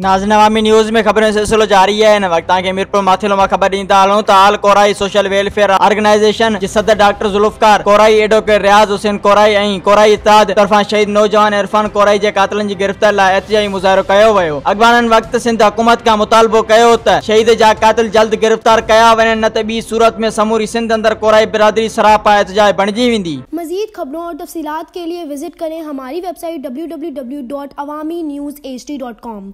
नाज़िन अवामी news में ख़बरें सिलसिलो जारी है। इन वक्त के मीरपुर माथिलो में ख़बर ॾींदा हलूं त। हाल कोराई सोशल वेलफेयर ऑर्गेनाइजेशन जे सदर डॉक्टर जुल्फकार, कोराई एडवोकेट रियाज़ हुसैन कोराई ऐं कोराई इताद तरफा शहीद नौजवान इरफान कोराई के कातिलनि जी गिरफ़्तार लाइ एहतिजाजी मुज़ाहिरो कयो वियो। अॻवाननि वक़्त सिंध हुकूमत खां मुतालबो कयो त शहीद जा कातिल जल्द गिरफ़्तार कया वञनि, न त ॿी सूरत में समूरी सिंध अंदर कोराई बिरादरी सरापा एहतजाज बणिजी वेंदी। मजीद खबरों और तफसीत के लिए विज़िट करें हमारी website W W W dot Awami news H D dot com.